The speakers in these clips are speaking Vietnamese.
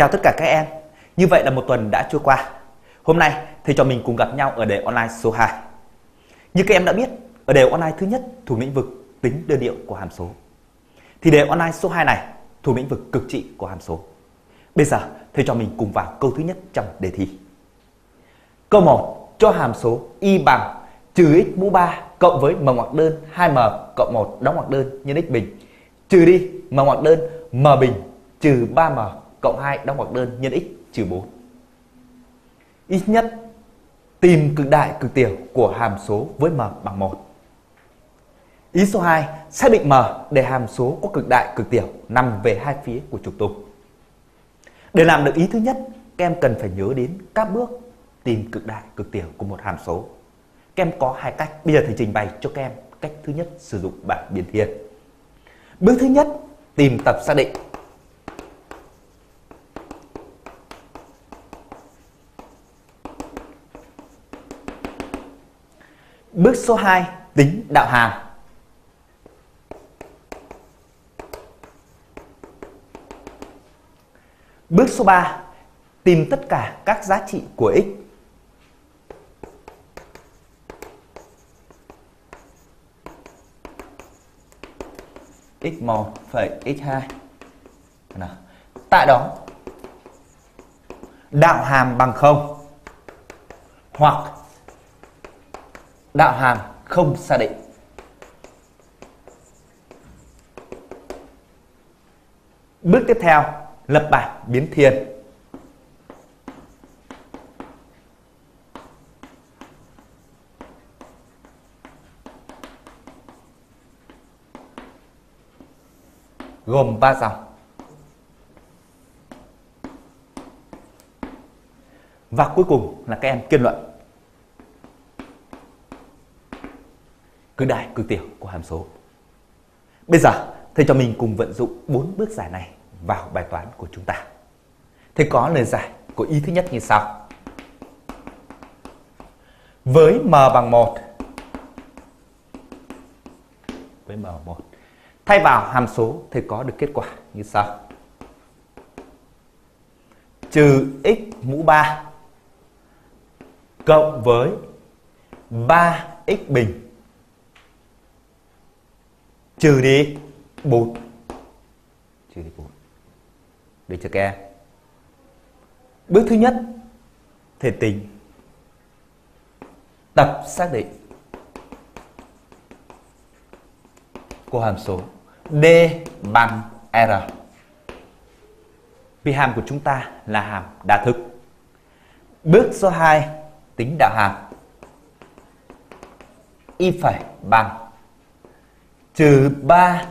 Chào tất cả các em. Như vậy là một tuần đã trôi qua. Hôm nay thầy cho mình cùng gặp nhau ở đề online số 2. Như các em đã biết, ở đề online thứ nhất thuộc lĩnh vực tính đơn điệu của hàm số. Thì đề online số 2 này thuộc lĩnh vực cực trị của hàm số. Bây giờ thầy cho mình cùng vào câu thứ nhất trong đề thi. Câu 1 cho hàm số y bằng trừ x mũ 3 cộng với m ngoặc đơn 2m cộng 1 đóng ngoặc đơn nhân x bình trừ đi m ngoặc đơn m bình trừ 3m cộng 2 đóng ngoặc đơn nhân x trừ 4. Ít nhất tìm cực đại cực tiểu của hàm số với m bằng 1. Ý số 2, xác định m để hàm số có cực đại cực tiểu nằm về hai phía của trục tung. Để làm được ý thứ nhất, các em cần phải nhớ đến các bước tìm cực đại cực tiểu của một hàm số. Các em có hai cách, bây giờ thầy trình bày cho các em cách thứ nhất sử dụng bảng biến thiên. Bước thứ nhất, tìm tập xác định. Bước số 2, tính đạo hàm. Bước số 3, tìm tất cả các giá trị của x. x1 phẩy x2. Nào. Tại đó đạo hàm bằng 0 hoặc đạo hàm không xác định. Bước tiếp theo, lập bảng biến thiên. Gồm 3 dòng. Và cuối cùng là các em kết luận. Cứ đại, cứ tiểu của hàm số. Bây giờ, thầy cho mình cùng vận dụng bốn bước giải này vào bài toán của chúng ta. Thầy có lời giải của ý thứ nhất như sau. Với m bằng 1 với m bằng 1 thay vào hàm số, thầy có được kết quả như sau. Trừ x mũ 3 cộng với 3x bình trừ đi 4 trừ đi 4 được chưa các em. Bước thứ nhất thể tính tập xác định của hàm số d bằng r. Vì hàm của chúng ta là hàm đa thức. Bước số 2 tính đạo hàm. Y phải bằng trừ 3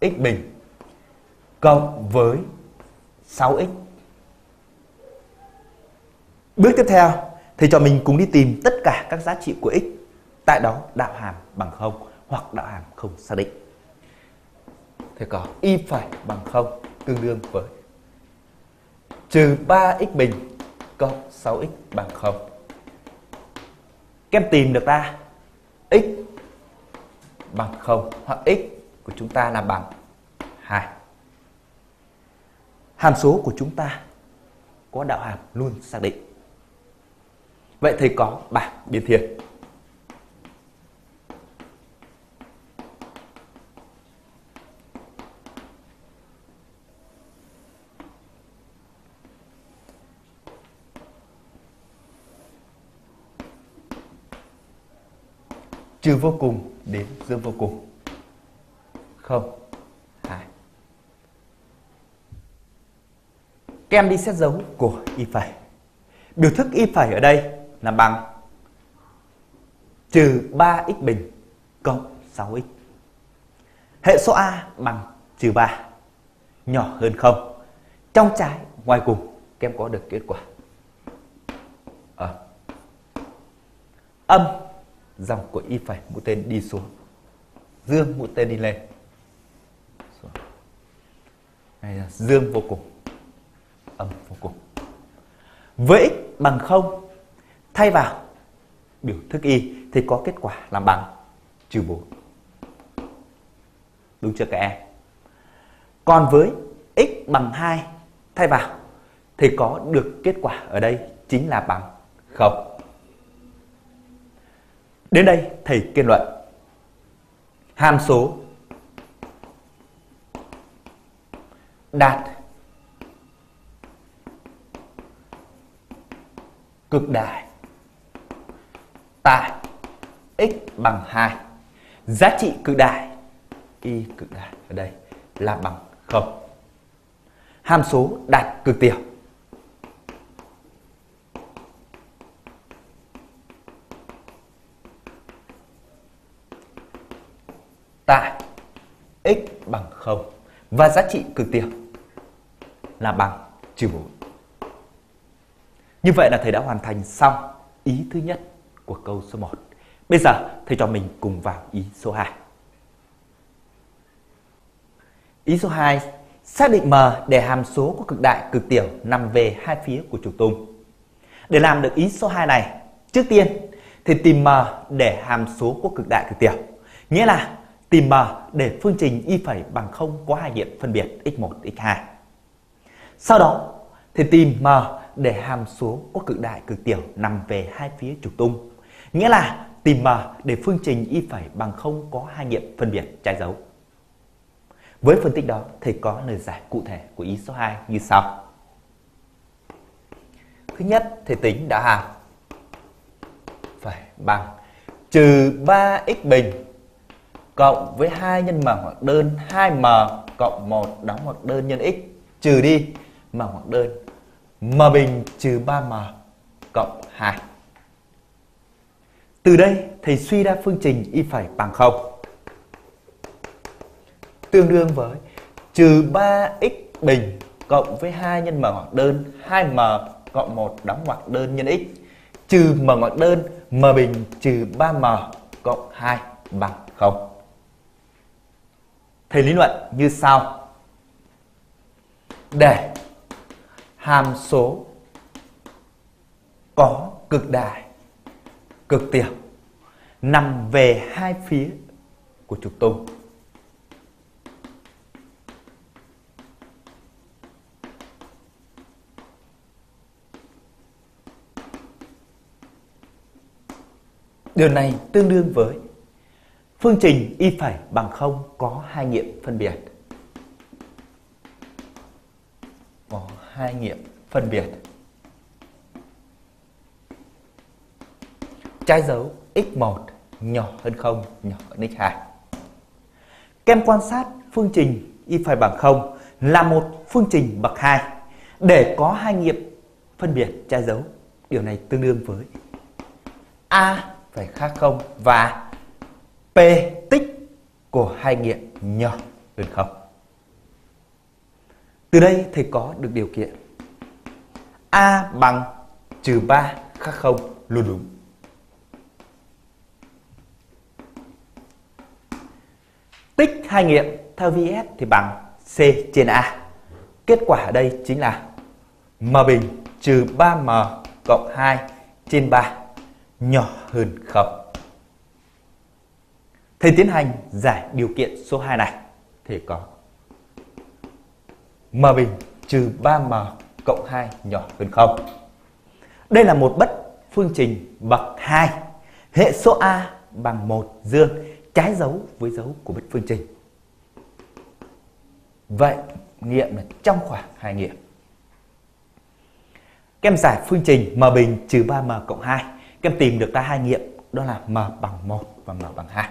x bình cộng với 6x. Bước tiếp theo thì cho mình cùng đi tìm tất cả các giá trị của x. Tại đó, đạo hàm bằng 0 hoặc đạo hàm không xác định. Thì có y phải bằng 0 tương đương với trừ 3x bình cộng 6x bằng 0. Các em tìm được ra, x bằng 0 hoặc x của chúng ta là bằng 2. Hàm số của chúng ta có đạo hàm luôn xác định. Vậy thầy có bảng biến thiên. Trừ vô cùng đến dương vô cùng. Không. Hai. Các em đi xét dấu của y phẩy. Biểu thức y phẩy ở đây là bằng trừ 3x bình cộng 6x. Hệ số A bằng trừ 3 nhỏ hơn 0. Trong trái, ngoài cùng các em có được kết quả. À. Âm dòng của y phẩy, mũi tên đi xuống. Dương, mũi tên đi lên. Này là dương vô cùng. Âm vô cùng. Với x bằng không, thay vào biểu thức y thì có kết quả là bằng trừ 4 đúng chưa các em? Còn với x bằng 2 thay vào thì có được kết quả ở đây chính là bằng không. Đến đây, thầy kết luận. Hàm số đạt cực đại tại x bằng 2 giá trị cực đại, y cực đại ở đây là bằng 0 hàm số đạt cực tiểu tại x bằng 0 và giá trị cực tiểu là bằng trừ 4. Như vậy là thầy đã hoàn thành xong ý thứ nhất của câu số 1. Bây giờ thầy cho mình cùng vào ý số 2. Ý số 2, xác định m để hàm số của cực đại cực tiểu nằm về hai phía của trục tung. Để làm được ý số 2 này, trước tiên thì tìm m để hàm số của cực đại cực tiểu. Nghĩa là tìm m để phương trình y phẩy bằng 0 có hai nghiệm phân biệt x1, x2. Sau đó thì tìm m để hàm số có cực đại cực tiểu nằm về hai phía trục tung. Nghĩa là tìm m để phương trình y phẩy bằng 0 có hai nghiệm phân biệt trái dấu. Với phân tích đó, thầy có lời giải cụ thể của ý số 2 như sau. Thứ nhất, thầy tính đã hàm phải bằng trừ 3x bình cộng với 2 nhân m hoặc đơn 2m cộng 1 đóng hoặc đơn nhân x, trừ đi m hoặc đơn m bình trừ 3m cộng 2. Từ đây, thầy suy ra phương trình y phẩy bằng 0 tương đương với trừ 3x bình cộng với 2 nhân m ngoặc đơn 2m cộng 1 đóng ngoặc đơn nhân x, trừ m ngoặc đơn m bình trừ 3m cộng 2 bằng 0. Thầy lý luận như sau. Để hàm số có cực đại, cực tiểu nằm về hai phía của trục tung Điều này tương đương với phương trình y phẩy bằng không có hai nghiệm phân biệt. Có hai nghiệm phân biệt. Trái dấu x1 nhỏ hơn 0, nhỏ hơn x2. Kem quan sát phương trình y phẩy bằng không là một phương trình bậc 2 để có hai nghiệm phân biệt trái dấu. Điều này tương đương với A phải khác không và P tích của hai nghiệm nhỏ hơn không. Từ đây thầy có được điều kiện A bằng trừ 3 khác không luôn đúng. Tích hai nghiệm theo VS thì bằng C trên A. Kết quả ở đây chính là M bình trừ 3M cộng 2 trên 3 nhỏ hơn không. Thầy tiến hành giải điều kiện số 2 này thì có m bình trừ 3m cộng 2 nhỏ hơn 0. Đây là một bất phương trình bậc 2. Hệ số A bằng 1 dương, trái dấu với dấu của bất phương trình. Vậy, nghiệm là trong khoảng hai nghiệm. Các em giải phương trình m bình trừ 3m cộng 2 các em tìm được ra hai nghiệm, đó là m bằng 1 và m bằng 2.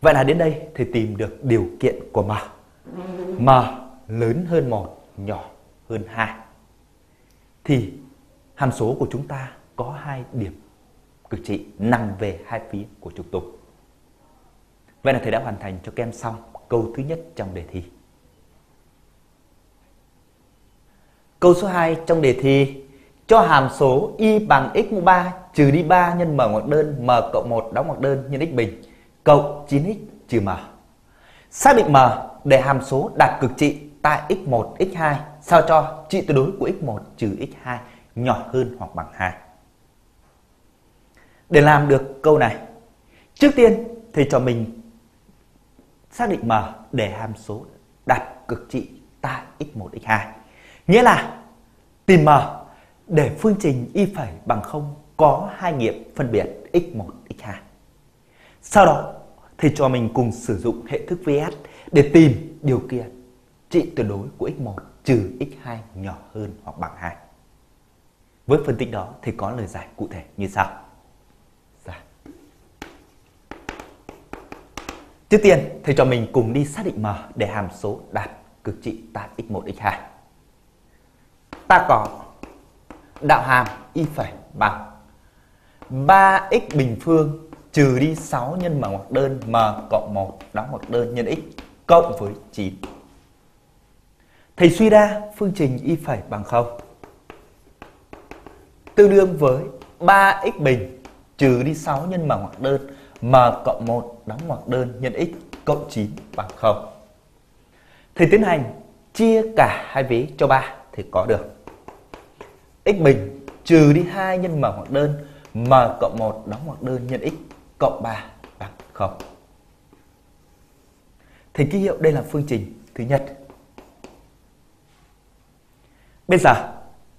Vậy là đến đây thì tìm được điều kiện của m. m lớn hơn 1, nhỏ hơn 2. Thì hàm số của chúng ta có hai điểm cực trị nằm về hai phía của trục tục. Vậy là thầy đã hoàn thành cho các em xong câu thứ nhất trong đề thi. Câu số 2 trong đề thi cho hàm số y bằng x mũ 3 trừ đi 3 nhân m ngoặc đơn m cộng 1 đóng ngoặc đơn nhân x bình cộng 9x trừ m. Xác định m để hàm số đạt cực trị tại x1, x2 sao cho trị tuyệt đối của x1 trừ x2 nhỏ hơn hoặc bằng 2. Để làm được câu này, trước tiên thì cho mình xác định m để hàm số đạt cực trị tại x1, x2. Nghĩa là tìm m để phương trình y phẩy bằng 0 có hai nghiệm phân biệt x1, x2. Sau đó, thầy cho mình cùng sử dụng hệ thức VS để tìm điều kiện trị tuyệt đối của x1 trừ x2 nhỏ hơn hoặc bằng 2. Với phân tích đó thì có lời giải cụ thể như sau. Dạ. Trước tiên, thầy cho mình cùng đi xác định m để hàm số đạt cực trị tại x1, x2. Ta có đạo hàm y phẩy bằng 3x bình phương trừ đi 6 nhân bằng ngoặc đơn m cộng 1 đóng ngoặc đơn nhân x cộng với 9. Thầy suy ra phương trình y phẩy bằng 0 tương đương với 3x bình trừ đi 6 nhân bằng ngoặc đơn m cộng 1 đóng ngoặc đơn nhân x cộng 9 bằng 0. Thầy tiến hành chia cả hai vế cho 3 thì có được x bình trừ đi 2 nhân m ngoặc đơn m cộng 1 đóng ngoặc đơn nhân x cộng 3 bằng 0. Thì ký hiệu đây là phương trình thứ nhất. Bây giờ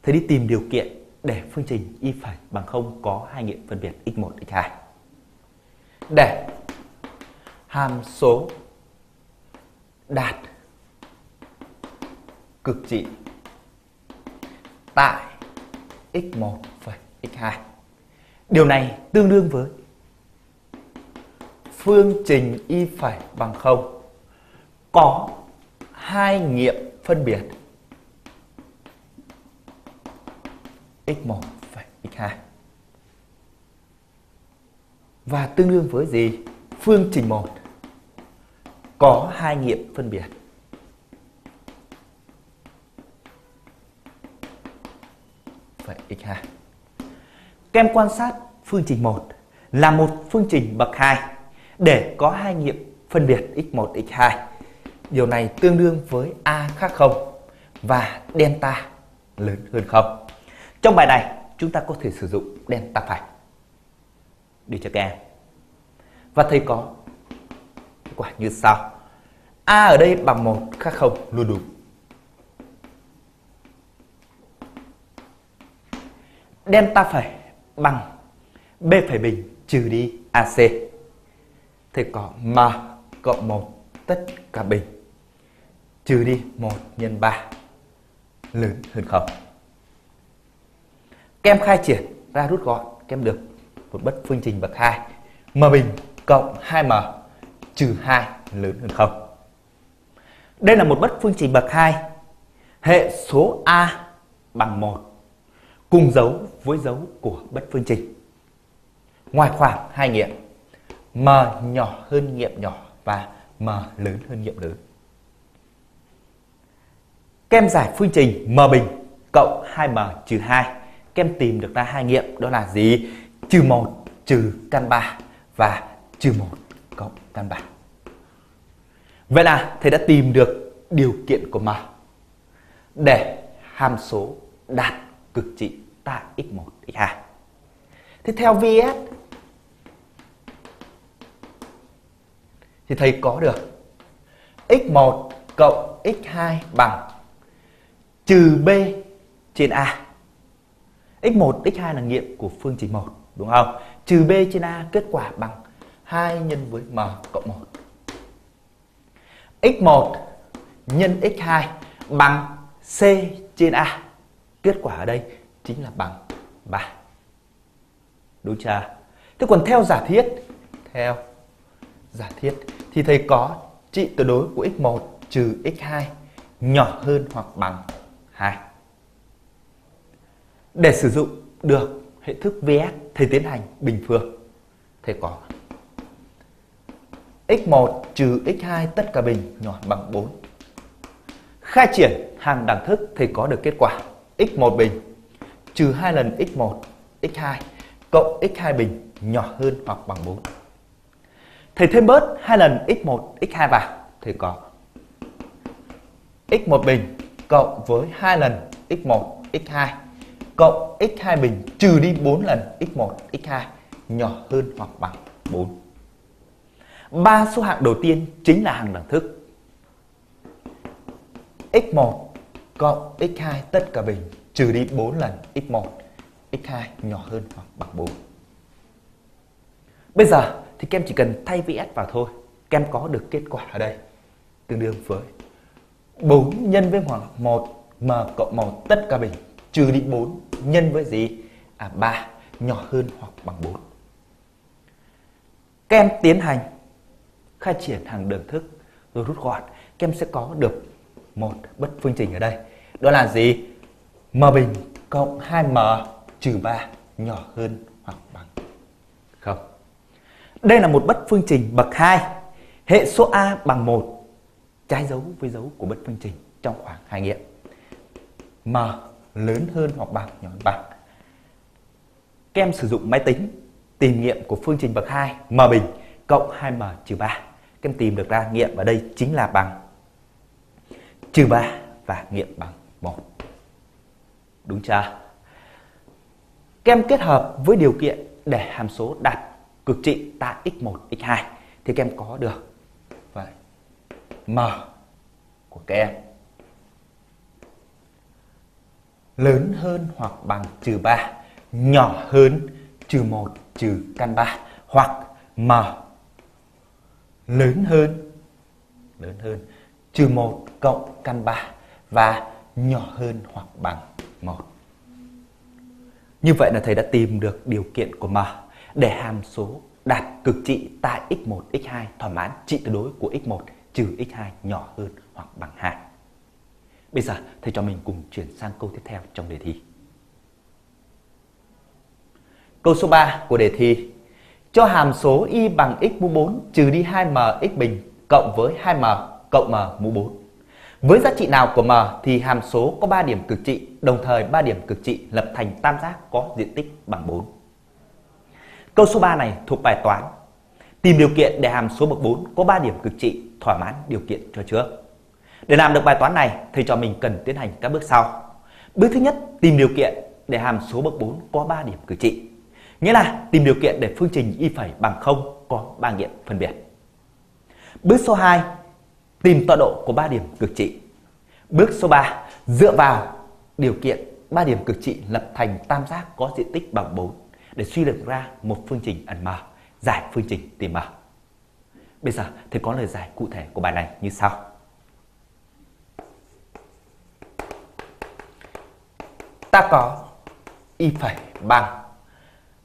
thầy đi tìm điều kiện để phương trình y phải bằng 0 có hai nghiệm phân biệt x1, x2. Để hàm số đạt cực trị tại x1 phẩy x2. Điều này tương đương với phương trình y phẩy bằng không có hai nghiệm phân biệt x1 phẩy x2. Và tương đương với gì? Phương trình 1 có hai nghiệm phân biệt phẩy x2. Các em quan sát phương trình 1 là một phương trình bậc 2 để có hai nghiệm phân biệt x1, x2. Điều này tương đương với a khác 0 và delta lớn hơn 0. Trong bài này chúng ta có thể sử dụng delta phải để cho các em. Và thầy có kết quả như sau. A ở đây bằng 1 khác 0 luôn đúng. Delta phẩy bằng B phẩy bình trừ đi AC. Thì có M cộng 1 tất cả bình trừ đi 1 nhân 3 lớn hơn 0. Kem khai triển, ra rút gọn, kem được một bất phương trình bậc 2 m bình cộng 2m trừ 2 lớn hơn 0. Đây là một bất phương trình bậc 2 hệ số A bằng 1 cùng dấu với dấu của bất phương trình. Ngoài khoảng hai nghiệm m nhỏ hơn nghiệm nhỏ và m lớn hơn nghiệm lớn. Kem giải phương trình m bình cộng 2m trừ 2 kem tìm được ra hai nghiệm đó là gì? Trừ 1 trừ căn 3 và trừ 1 cộng căn 3. Vậy là thầy đã tìm được điều kiện của M để hàm số đạt cực trị tại x1, x2. Thế theo VS thì thầy có được x1 cộng x2 bằng trừ b trên a x1, x2 là nghiệm của phương trình 1 đúng không? Trừ b trên a kết quả bằng 2 nhân với m cộng 1. x1 nhân x2 bằng c trên a. Kết quả ở đây chính là bằng 3. Đúng chưa? Thế còn theo giả thiết, theo giả thiết thì thầy có trị tuyệt đối của x1 trừ x2 nhỏ hơn hoặc bằng 2. Để sử dụng được hệ thức VS, thầy tiến hành bình phương. Thầy có x1 trừ x2 tất cả bình nhỏ bằng 4. Khai triển hàm đẳng thức thầy có được kết quả x1 bình trừ 2 lần x1 x2 cộng x2 bình nhỏ hơn hoặc bằng 4 thì thêm bớt hai lần x1 x2 vào thì có x1 bình cộng với hai lần x1 x2 cộng x2 bình trừ đi 4 lần x1, x2 nhỏ hơn hoặc bằng 4. Ba số hạng đầu tiên chính là hàng đẳng thức. x1 cộng x2 tất cả bình trừ đi 4 lần x1 x2 nhỏ hơn hoặc bằng 4. Bây giờ thì kem chỉ cần thay VS vào thôi. Kem có được kết quả ở đây tương đương với 4 nhân với khoảng 1 m cộng 1 tất cả bình trừ đi 4 nhân với gì? À 3 nhỏ hơn hoặc bằng 4. Kem tiến hành khai triển hàng đường thức rồi rút gọn. Kem sẽ có được một bất phương trình ở đây. Đó là gì? M bình cộng 2m trừ 3 nhỏ hơn hoặc bằng không. Đây là một bất phương trình bậc 2. Hệ số A bằng 1 trái dấu với dấu của bất phương trình trong khoảng hai nghiệm. M lớn hơn hoặc bằng, nhỏ hơn bằng. Các em sử dụng máy tính, tìm nghiệm của phương trình bậc 2 M bình cộng 2M trừ 3. Các em tìm được ra nghiệm ở đây chính là bằng trừ 3 và nghiệm bằng 1. Đúng chưa? Các em kết hợp với điều kiện để hàm số đạt cực trị tại x1, x2 thì các em có được vậy m của các em. Lớn hơn hoặc bằng trừ 3 nhỏ hơn trừ 1 trừ căn 3 hoặc m. Lớn hơn lớn hơn trừ 1 cộng căn 3 và nhỏ hơn hoặc bằng 1. Như vậy là thầy đã tìm được điều kiện của M để hàm số đạt cực trị tại x1, x2 thỏa mãn trị tuyệt đối của x1 trừ x2 nhỏ hơn hoặc bằng 2. Bây giờ thầy cho mình cùng chuyển sang câu tiếp theo trong đề thi. Câu số 3 của đề thi cho hàm số y bằng x mũ 4 trừ đi 2m x bình cộng với 2m cộng m mũ 4. Với giá trị nào của m thì hàm số có 3 điểm cực trị, đồng thời 3 điểm cực trị lập thành tam giác có diện tích bằng 4. Câu số 3 này thuộc bài toán. Tìm điều kiện để hàm số bậc 4 có 3 điểm cực trị thỏa mãn điều kiện cho trước. Để làm được bài toán này, thầy cho mình cần tiến hành các bước sau. Bước thứ nhất, tìm điều kiện để hàm số bậc 4 có 3 điểm cực trị. Nghĩa là tìm điều kiện để phương trình y phẩy bằng 0 có 3 nghiệm phân biệt. Bước số 2, tìm tọa độ của 3 điểm cực trị. Bước số 3, dựa vào điều kiện 3 điểm cực trị lập thành tam giác có diện tích bằng 4 để suy luận ra một phương trình ẩn M, giải phương trình tìm M. Bây giờ thầy có lời giải cụ thể của bài này như sau. Ta có y phẩy bằng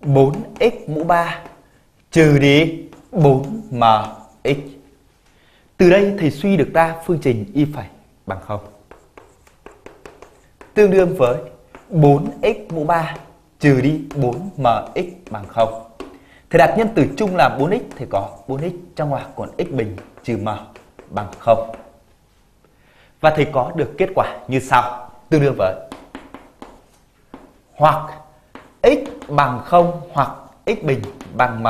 4x mũ 3 trừ đi 4mx. Từ đây thầy suy được ra phương trình y phẩy bằng 0. Tương đương với 4x mũ 3 trừ đi 4mx bằng 0. Thì đặt nhân tử chung là 4x thì có 4x trong ngoặc còn x bình trừ m bằng 0. Và thầy có được kết quả như sau, tương đương với hoặc x bằng 0 hoặc x bình bằng m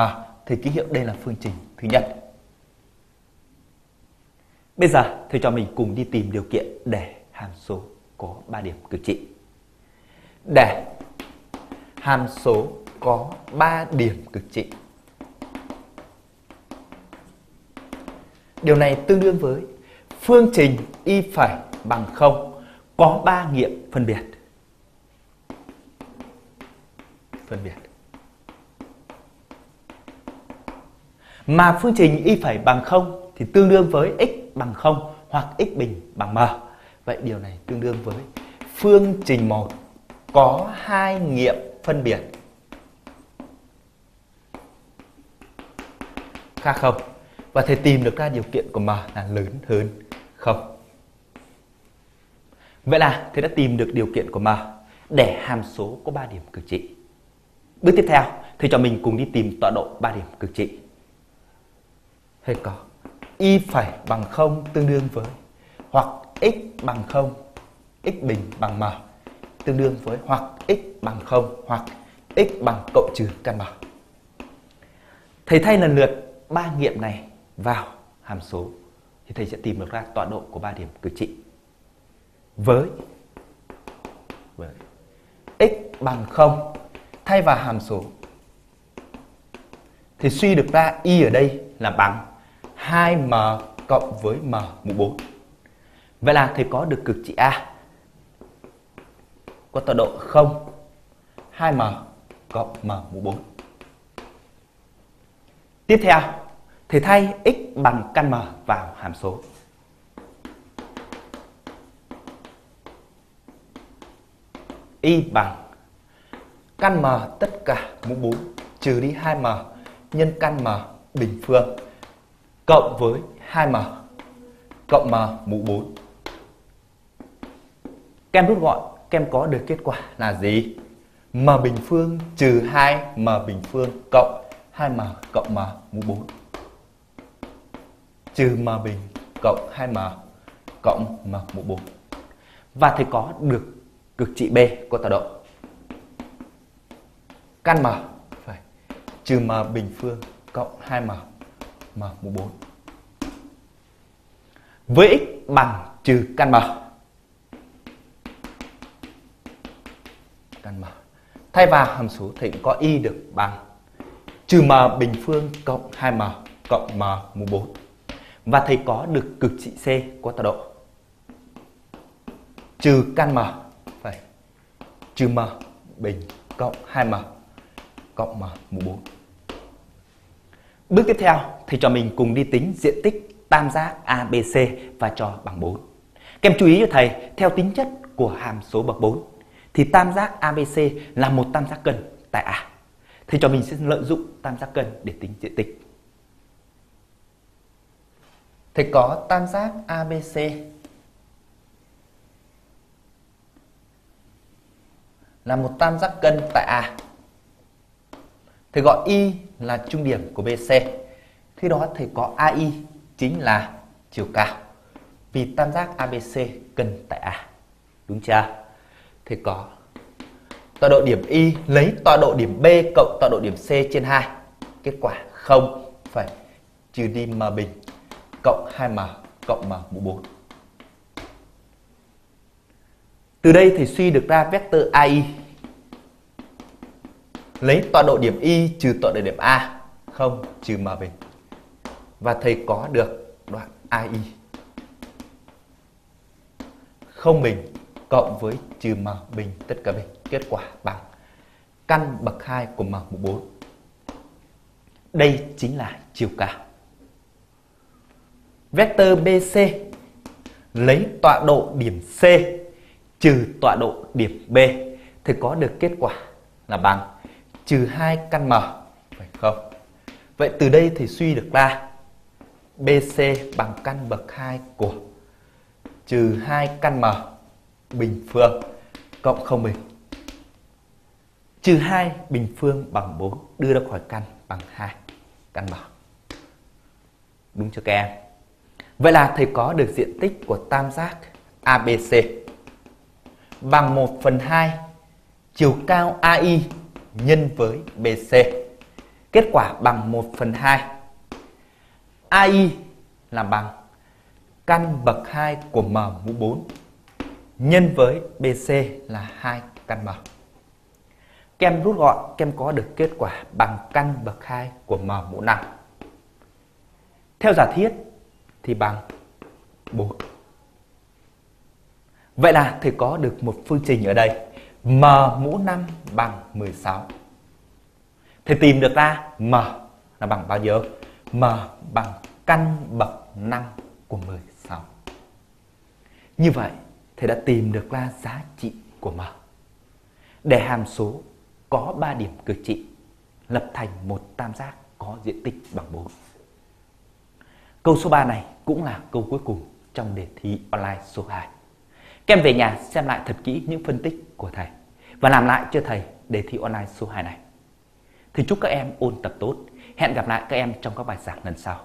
thì ký hiệu đây là phương trình thứ nhất. Bây giờ thầy cho mình cùng đi tìm điều kiện để hàm số có 3 điểm cực trị. Để hàm số có 3 điểm cực trị. Điều này tương đương với phương trình y phẩy bằng 0 có 3 nghiệm phân biệt. Phân biệt. Mà phương trình y phẩy bằng 0 thì tương đương với x bằng 0 hoặc x bình bằng m. Vậy điều này tương đương với phương trình 1 có hai nghiệm phân biệt. Khác không? Và thầy tìm được ra điều kiện của m là lớn hơn. Không. Vậy là thầy đã tìm được điều kiện của m để hàm số có 3 điểm cực trị. Bước tiếp theo, thầy cho mình cùng đi tìm tọa độ 3 điểm cực trị. Thầy có. Y phẩy bằng 0 tương đương với hoặc x bằng 0 x bình bằng m tương đương với hoặc x bằng 0 hoặc x bằng cộng trừ căn bậc. Thầy thay lần lượt ba nghiệm này vào hàm số thì thầy sẽ tìm được ra tọa độ của ba điểm cực trị. Với với x bằng 0 thay vào hàm số, thì suy được ra y ở đây là bằng 2m cộng với m mũ 4. Vậy là thầy có được cực trị A có tọa độ 0, 2m cộng m mũ 4. Tiếp theo, thì thay x bằng căn m vào hàm số. y bằng căn m tất cả mũ 4 trừ đi 2m nhân căn m bình phương cộng với 2m cộng m mũ 4. Kem rút gọn, các em có được kết quả là gì? m bình phương trừ 2 m bình phương cộng 2m cộng m mũ 4 trừ m bình cộng 2m cộng m mũ 4 và thầy có được cực trị B có tọa độ. Căn m, phải. Trừ m bình phương cộng 2m m mũ 4 với x bằng trừ căn m. thay vào hàm số thầy có y được bằng trừ m bình phương cộng 2m cộng m mũ 4 và thầy có được cực trị C có tọa độ trừ căn m phải trừ m bình cộng 2m cộng m mũ 4. Bước tiếp theo thầy cho mình cùng đi tính diện tích tam giác ABC và cho bằng 4. Kèm chú ý cho thầy, theo tính chất của hàm số bậc 4 thì tam giác ABC là một tam giác cân tại A. Thì cho mình sẽ lợi dụng tam giác cân để tính diện tích. Thì có tam giác ABC là một tam giác cân tại A. Thầy gọi Y là trung điểm của BC. Khi đó thầy có AI chính là chiều cao. Vì tam giác ABC cân tại A. Đúng chưa? Thì có tọa độ điểm Y lấy tọa độ điểm B cộng tọa độ điểm C trên 2. Kết quả 0 phải trừ đi M bình cộng 2M cộng M mũ 4. Từ đây thì suy được ra vectơ AI lấy tọa độ điểm Y trừ tọa độ điểm A 0 trừ M bình và thầy có được đoạn AI không bình cộng với trừ M bình, tất cả bình, kết quả bằng căn bậc 2 của M mũ 4 đây chính là chiều cao Vector BC lấy tọa độ điểm C trừ tọa độ điểm B thì có được kết quả là bằng trừ 2 căn m, phải không? Vậy từ đây thì suy được ra BC bằng căn bậc 2 của trừ 2 căn m bình phương cộng không bình. Trừ 2 bình phương bằng 4 đưa ra khỏi căn bằng 2 căn m. Đúng chưa các em? Vậy là thầy có được diện tích của tam giác ABC bằng 1 phần 2 chiều cao AI nhân với BC. Kết quả bằng 1 phần 2. AI là bằng căn bậc 2 của M mũ 4 nhân với BC là hai căn M. Kem rút gọn, kem có được kết quả bằng căn bậc 2 của M mũ 5. Theo giả thiết thì bằng 4. Vậy là thầy có được một phương trình ở đây m mũ 5 bằng 16. Thầy tìm được ra m là bằng bao nhiêu? m bằng căn bậc 5 của 16. Như vậy, thầy đã tìm được ra giá trị của m. Để hàm số có 3 điểm cực trị lập thành một tam giác có diện tích bằng 4. Câu số 3 này cũng là câu cuối cùng trong đề thi online số 2. Các em về nhà xem lại thật kỹ những phân tích của thầy và làm lại cho thầy đề thi online số 2 này. Thì chúc các em ôn tập tốt. Hẹn gặp lại các em trong các bài giảng lần sau.